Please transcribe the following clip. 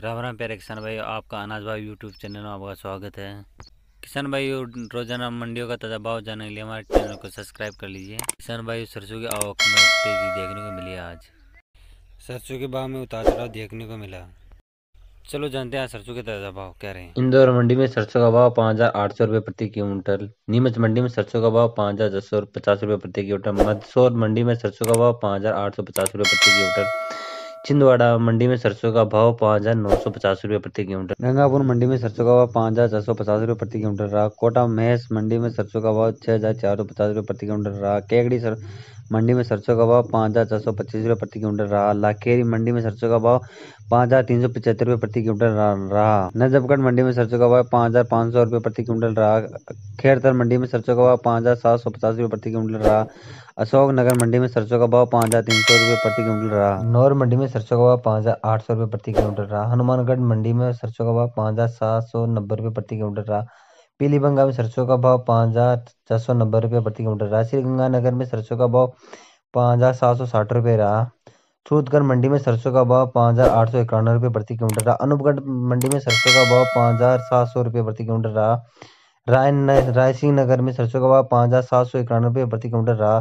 राम राम प्यारे किसान भाई आपका अनाज भाई यूट्यूब चैनल में आपका स्वागत है। किसान भाई रोज़ाना मंडियों का ताज़ा भाव जानने के लिए हमारे चैनल को सब्सक्राइब कर लीजिए। किसान भाई सरसों की आवक में तेज़ी देखने को मिली आज। सरसों के भाव में उतार चढ़ाव देखने को मिला। चलो जानते हैं सरसों के ताज़ा भाव क्या रहे इंदौर मंडी में सरसों का भाव पाँच हज़ार आठ सौ रुपये प्रति क्विंटल, नीमच मंडी में सरसों का भाव पाँच हज़ार दस सौ पचास रुपये प्रति क्विंटल मदसौर मंडी में सरसों का भाव पाँच हज़ार आठ सौ पचास रुपये प्रति क्विंटल छिंदवाड़ा मंडी में सरसों का भाव पाँच हज़ार नौ सौ पचास रुपये प्रति क्विंटल। गंगापुर मंडी में सरसों का भाव पाँच हज़ार छह सौ पचास रुपये प्रति क्विंटल रहा। कोटा महेश मंडी में सरसों का भाव छह हज़ार चार सौ पचास रुपये प्रति क्विंटल रहा। केकड़ी सर मंडी में सरसों का भाव पाँच हज़ार चार सौ पच्चीस रुपये प्रति क्विंटल रहा। लाखेरी मंडी में सरसों का भाव पाँच हज़ार तीन सौ पचहत्तर रुपये प्रति क्विंटल रहा नजफगढ़ मंडी में सरसों का भाव पाँच हज़ार पाँच सौ रुपये प्रति क्विंटल रहा। खेरतर मंडी में सरसों का भाव पाँच हज़ार सात सौ पचास रुपये प्रति क्विंटल रहा। अशोक नगर मंडी में सरसों का भाव पाँच हज़ार तीन सौ रुपये प्रति क्विंटल रहा। नौर मंडी में सरसों का भाव पाँच हज़ार आठ सौ रुपये प्रति क्विंटल रहा। हनुमानगढ़ मंडी में सरसों का भाव पाँच हज़ार सात सौ नब्बे रुपये प्रति क्विंटल रहा। पीलीबंगा में सरसों का भाव पाँच हज़ार छह सौ नब्बे रुपये प्रति क्विंटल रहा। श्रीगंगानगर में सरसों का भाव पाँच हज़ार सात सौ साठ रुपये रहा। छूतगढ़ मंडी में सरसों का भाव पाँच हज़ार आठ सौ इक्यानवे रुपये प्रति क्विंटल रहा। अनूपगढ़ मंडी में सरसों का भाव पाँच हज़ार सात सौ रुपये प्रति क्विंटल रहा। राय रायसिंह नगर में सरसों का भाव पाँच हज़ार सात सौ इक्यानवे रुपये प्रति क्विंटल रहा।